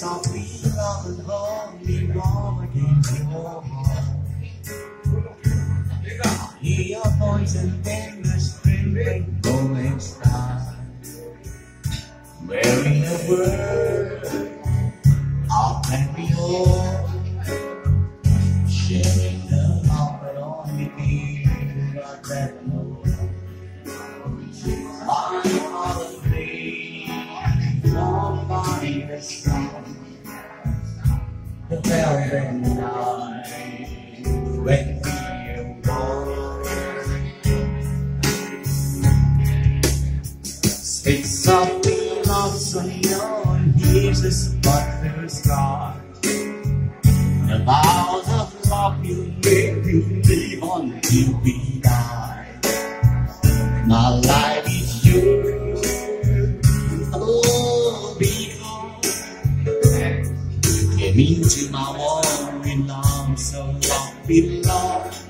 saw me on holy morning glory. Hear your voice and then the spring rainbow and. Where in the world all can be old, sharing the velvet night when we awoke. Speak softly, love, so your ears is but the sky. The vows of love you live, you live until we die. My into my world in love, so long belong.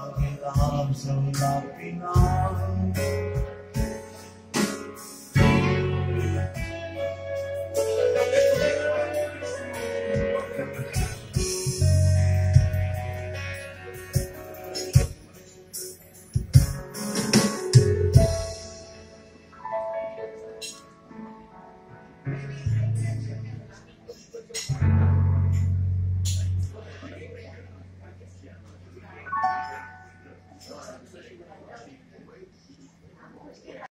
comes a knocking on. Thank